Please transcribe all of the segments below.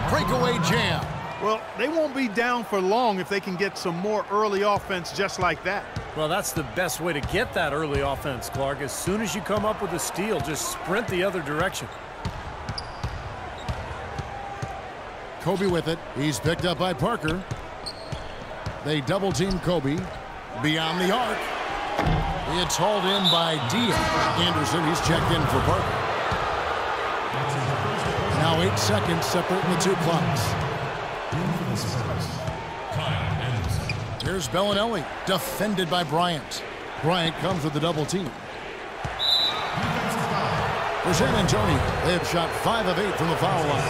a breakaway jam. Well, they won't be down for long if they can get some more early offense just like that. Well, that's the best way to get that early offense, Clark. As soon as you come up with a steal, just sprint the other direction. Kobe with it. He's picked up by Parker. They double team Kobe. Beyond the arc. It's hauled in by Diaw. Anderson, he's checked in for Parker. Eight seconds separating the two clocks. Here's Belinelli, defended by Bryant. Bryant comes with the double team. For San Antonio, they have shot 5 of 8 from the foul line.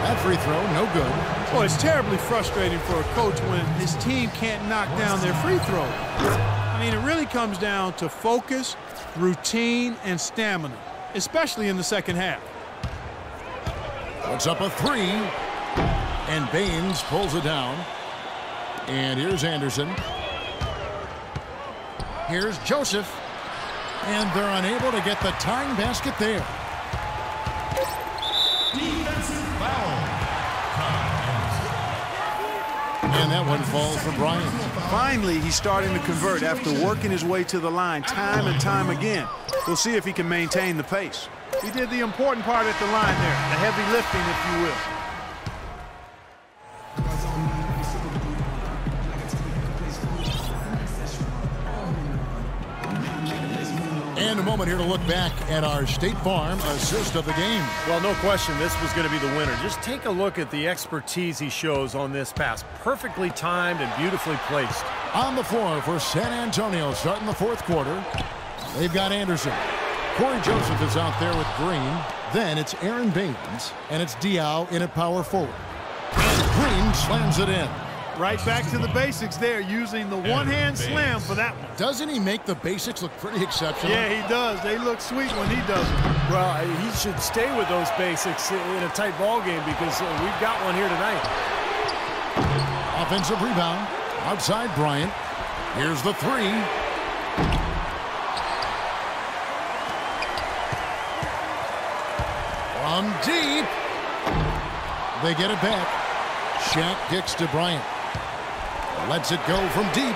That free throw, no good. Well, it's terribly frustrating for a coach when his team can't knock down their free throw. I mean, it really comes down to focus, routine, and stamina, especially in the second half. Puts up a three, and Baynes pulls it down. And here's Anderson. Here's Joseph. And they're unable to get the tying basket there. And that one falls for Bryant. Finally, he's starting to convert after working his way to the line time and time again. We'll see if he can maintain the pace. He did the important part at the line there, the heavy lifting, if you will. And a moment here to look back at our State Farm assist of the game. Well, no question, this was going to be the winner. Just take a look at the expertise he shows on this pass. Perfectly timed and beautifully placed. On the floor for San Antonio starting the fourth quarter. They've got Anderson. Cory Joseph is out there with Green. Then it's Aron Baynes, and it's Diaw in at power forward. And Green slams it in. Right back to the basics there, using the one-hand slam for that one. Doesn't he make the basics look pretty exceptional? Yeah, he does. They look sweet when he does it. Well, he should stay with those basics in a tight ball game because uh, we've got one here tonight. Offensive rebound. Outside Bryant. Here's the three. From deep. They get it back. Shaq kicks to Bryant. Lets it go from deep.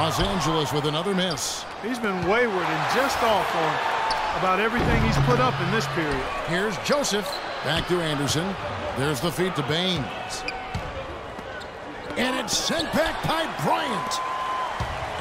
Los Angeles with another miss. He's been wayward and just off on about everything he's put up in this period. Here's Joseph. Back to Anderson. There's the feed to Baynes. And it's sent back by Bryant.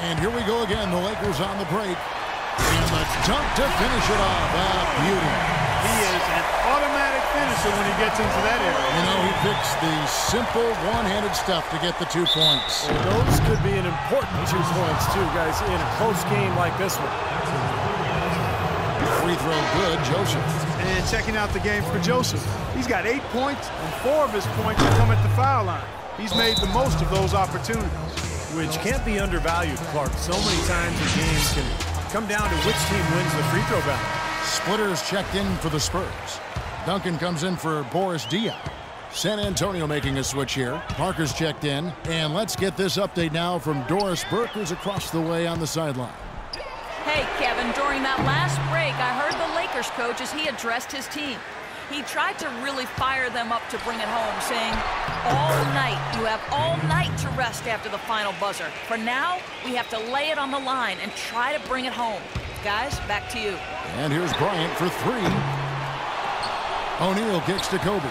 And here we go again. The Lakers on the break. And the dunk to finish it off. Ah, beauty. He is an automatic finisher when he gets into that area. You know, he picks the simple one-handed stuff to get the two points. And those could be an important two points, too, guys, in a close game like this one. Free throw good, Joseph. And checking out the game for Joseph. He's got eight points, and four of his points have come at the foul line. He's made the most of those opportunities. Which can't be undervalued, Clark. So many times a game can come down to which team wins the free throw battle. Splitter's checked in for the Spurs. Duncan comes in for Boris Diaw. San Antonio making a switch here. Parker's checked in. And let's get this update now from Doris Burke, who's across the way on the sideline. Hey, Kevin, during that last break, I heard the Lakers coach as he addressed his team. He tried to really fire them up to bring it home, saying, all night, you have all night to rest after the final buzzer. For now, we have to lay it on the line and try to bring it home. Guys, back to you. And here's Bryant for three. O'Neal kicks to Kobe.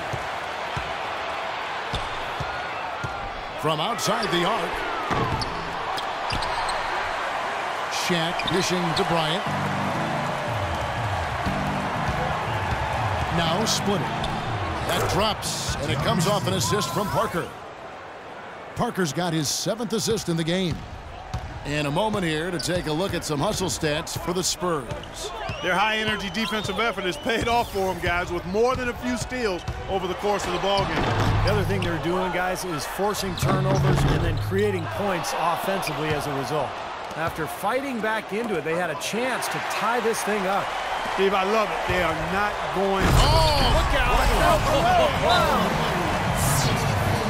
From outside the arc. Shaq dishing to Bryant. Now splitting. That drops, and it comes off an assist from Parker. Parker's got his seventh assist in the game. In a moment here to take a look at some hustle stats for the Spurs. Their high-energy defensive effort has paid off for them, guys, with more than a few steals over the course of the ballgame. The other thing they're doing, guys, is forcing turnovers and then creating points offensively as a result. After fighting back into it, they had a chance to tie this thing up. Steve, I love it. They are not going. Oh, look out!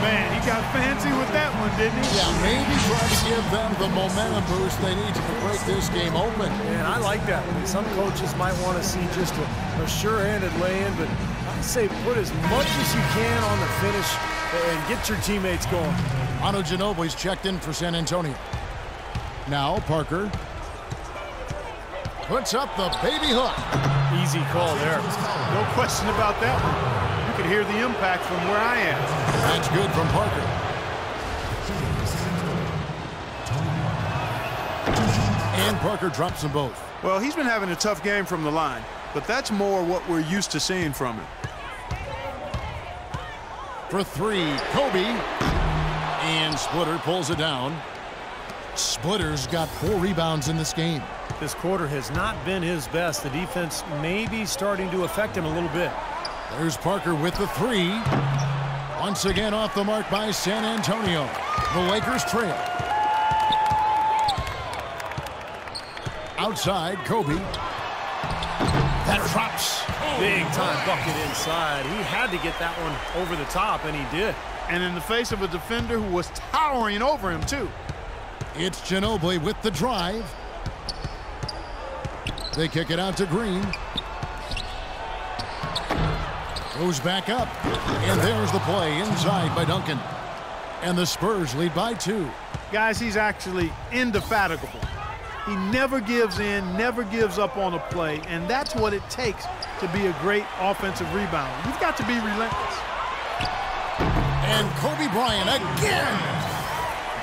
Man, he got fancy with that one, didn't he? Yeah, maybe try to give them the momentum boost they need to break this game open. And I like that. Some coaches might want to see just a, a sure-handed lay-in, but I'd say put as much as you can on the finish and get your teammates going. Manu Ginobili's checked in for San Antonio. Now Parker puts up the baby hook. Easy call there. No question about that one. You can hear the impact from where I am. That's good from Parker. And Parker drops them both. Well, he's been having a tough game from the line, but that's more what we're used to seeing from him. For three, Kobe. And Splitter pulls it down. Splitter's got four rebounds in this game. This quarter has not been his best. The defense may be starting to affect him a little bit. There's Parker with the three. Once again off the mark by San Antonio. The Lakers trail. Outside, Kobe. That drops. Big time bucket inside. He had to get that one over the top, and he did. And in the face of a defender who was towering over him, too. It's Ginobili with the drive. They kick it out to Green. Goes back up. And there's the play inside by Duncan. And the Spurs lead by two. Guys, he's actually indefatigable. He never gives in, never gives up on a play, and that's what it takes to be a great offensive rebounder. You've got to be relentless. And Kobe Bryant again.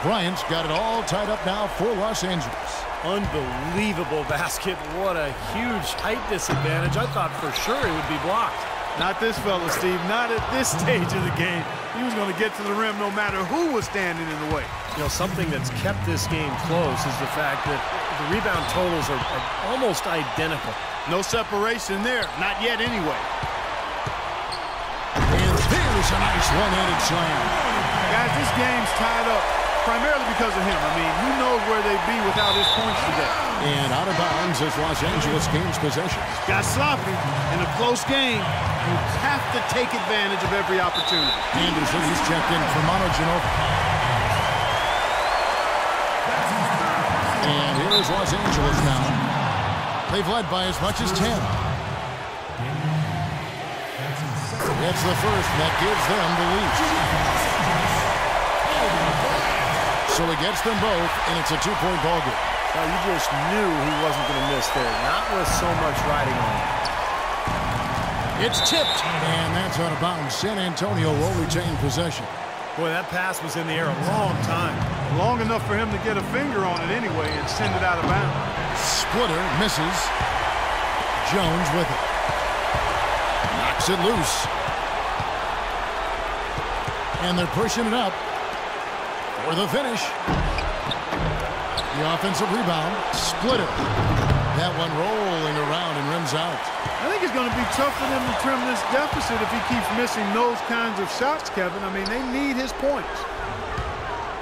Bryant's got it all tied up now for Los Angeles. Unbelievable basket. What a huge height disadvantage. I thought for sure he would be blocked. Not this fella, Steve. Not at this stage of the game. He was going to get to the rim no matter who was standing in the way. You know, something that's kept this game close is the fact that the rebound totals are, are almost identical. No separation there. Not yet anyway. And there's a nice one-handed slam. Guys, this game's tied up primarily because of him. I mean, who knows where they'd be without his points today. And out of bounds as Los Angeles gains possession. Got sloppy in a close game. You have to take advantage of every opportunity. Anderson, he's checked in for Manu Ginobili. And here's Los Angeles now. They've led by as much as 10. It's the first that gives them the lead. So he gets them both, and it's a two-point ball game. Well, you just knew he wasn't going to miss there. Not with so much riding on it. It's tipped, and that's out of bounds. San Antonio will retain possession. Boy, that pass was in the air a long time. Long enough for him to get a finger on it anyway and send it out of bounds. Splitter misses. Jones with it. Knocks it loose. And they're pushing it up for the finish. The offensive rebound. Splitter. That one rolling around and rims out. I think it's going to be tough for them to trim this deficit if he keeps missing those kinds of shots, Kevin. I mean, they need his points.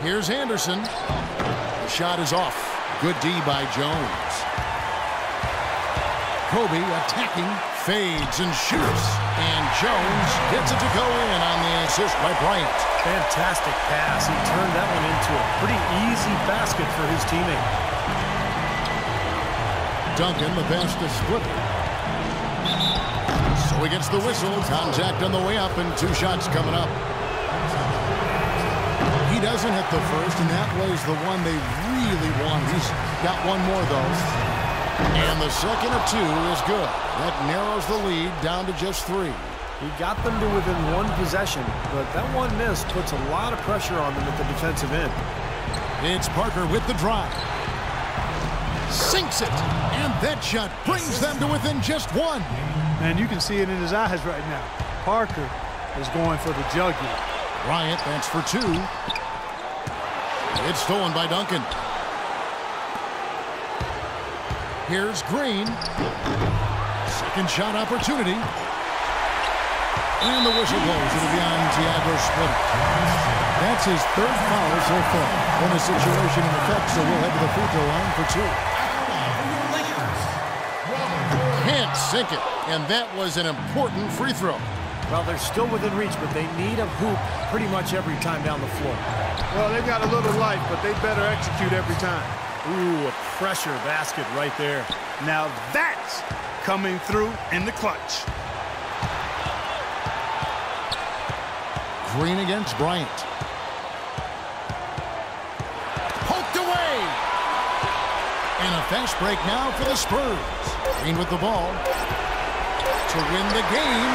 Here's Anderson. The shot is off. Good D by Jones. Kobe attacking, fades and shoots. And Jones gets it to go in on the assist by Bryant. Fantastic pass. He turned that one into a pretty easy basket for his teammate. Duncan, the to Splitter. So he gets the whistle. Contact on the way up and two shots coming up. He doesn't hit the first, and that was the one they really want. He's got one more, though. And the second of two is good. That narrows the lead down to just three. He got them to within one possession, but that one miss puts a lot of pressure on them at the defensive end. It's Parker with the drive. Sinks it. And that shot brings them to within just one. And you can see it in his eyes right now. Parker is going for the jugular. Bryant, that's for two. It's stolen by Duncan. Here's Green. Second shot opportunity. And the whistle blows. It'll be on Tiago Splitter. That's his third foul so far. In the situation in effect, so we'll head to the free throw line for two. Can't sink it. And that was an important free throw. Well, they're still within reach, but they need a hoop pretty much every time down the floor. Well, they've got a little life, but they better execute every time. Ooh, a pressure basket right there. Now that's coming through in the clutch. Green against Bryant. Poked away. And a fast break now for the Spurs. Green with the ball to win the game.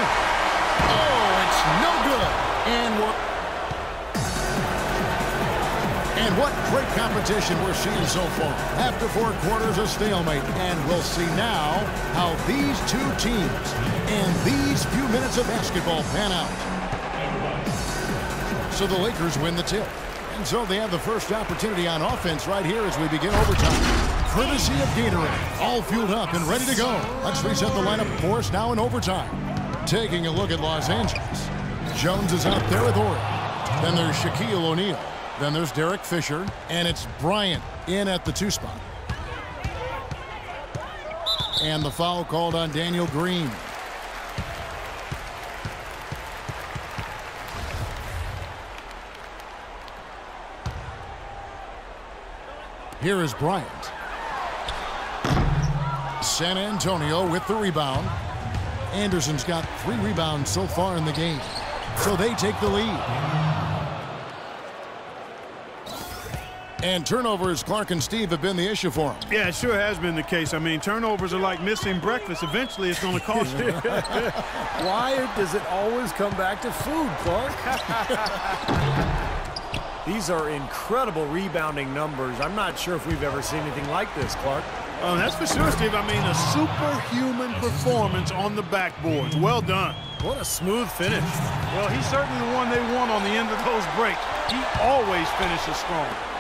Oh, it's no good. And we're and what great competition we're seeing so far. After four quarters, a stalemate. And we'll see now how these two teams and these few minutes of basketball pan out. So the Lakers win the tip. And so they have the first opportunity on offense right here as we begin overtime. Courtesy of Gatorade. All fueled up and ready to go. Let's reset the lineup for us now in overtime. Taking a look at Los Angeles. Jones is out there with Horry. Then there's Shaquille O'Neal. Then there's Derek Fisher, and it's Bryant in at the two spot. And the foul called on Daniel Green. Here is Bryant. San Antonio with the rebound. Anderson's got three rebounds so far in the game. So they take the lead. And turnovers, Clark and Steve have been the issue for him. Yeah, it sure has been the case. I mean, turnovers are like missing breakfast. Eventually, it's going to cost you. Why does it always come back to food, Clark? These are incredible rebounding numbers. I'm not sure if we've ever seen anything like this, Clark. Oh, that's for sure, Steve. I mean, a superhuman performance on the backboards. Well done. What a smooth finish. Well, he's certainly the one they want on the end of those breaks. He always finishes strong.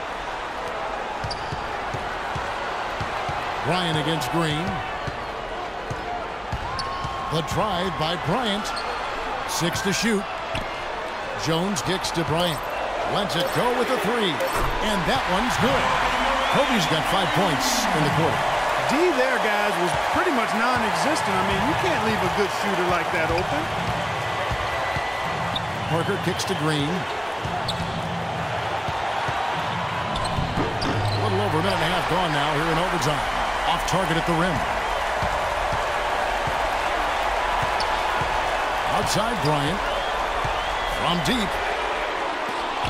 Bryant against Green. The drive by Bryant. Six to shoot. Jones kicks to Bryant. Lets it go with a three. And that one's good. Kobe's got five points in the quarter. D there, guys, was pretty much non-existent. I mean, you can't leave a good shooter like that open. Parker kicks to Green. A little over a minute and a half gone now here in overtime. Off target at the rim. Outside Bryant. From deep.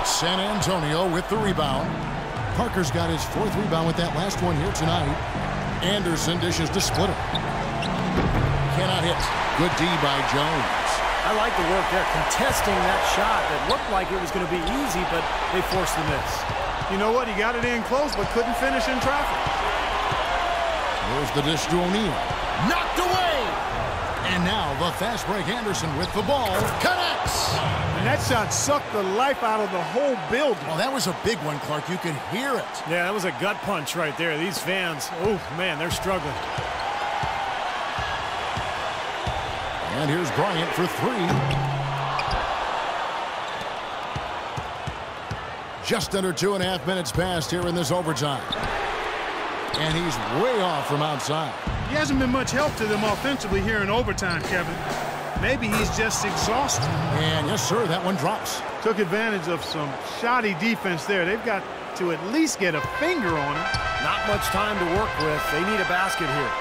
San Antonio with the rebound. Parker's got his fourth rebound with that last one here tonight. Anderson dishes to Splitter. Cannot hit. Good D by Jones. I like the work there, contesting that shot that looked like it was going to be easy, but they forced the miss. You know what? He got it in close, but couldn't finish in traffic. There's the dish to O'Neal. Knocked away! And now the fast break Anderson with the ball connects. And that shot sucked the life out of the whole building. Oh, that was a big one, Clark. You could hear it. Yeah, that was a gut punch right there. These fans, oh, man, they're struggling. And here's Bryant for three. Just under two and a half minutes passed here in this overtime. And he's way off from outside. He hasn't been much help to them offensively here in overtime, Kevin. Maybe he's just exhausted. And yes, sir, that one drops. Took advantage of some shoddy defense there. They've got to at least get a finger on him. Not much time to work with. They need a basket here.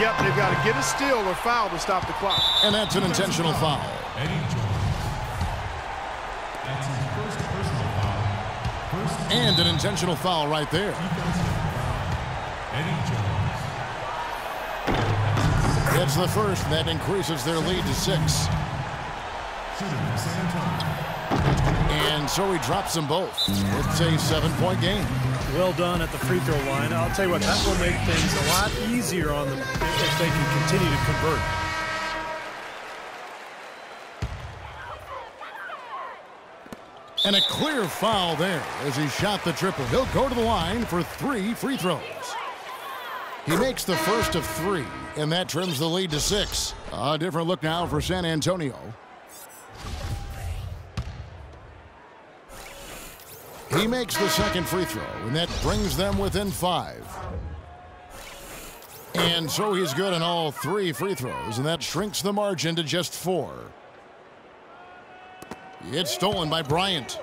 Yep, they've got to get a steal or foul to stop the clock. And that's an intentional foul. And an intentional foul right there. It's the first, that increases their lead to six. And so he drops them both. It's a seven-point game. Well done at the free throw line. I'll tell you what, that will make things a lot easier on them if they can continue to convert. And a clear foul there as he shot the triple. He'll go to the line for three free throws. He makes the first of three, and that trims the lead to six. A different look now for San Antonio. He makes the second free throw, and that brings them within five. And so he's good on all three free throws, and that shrinks the margin to just four. It's stolen by Bryant.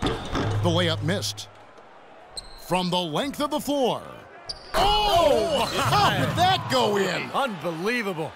The layup missed. From the length of the floor. Oh! How did that go in? Unbelievable.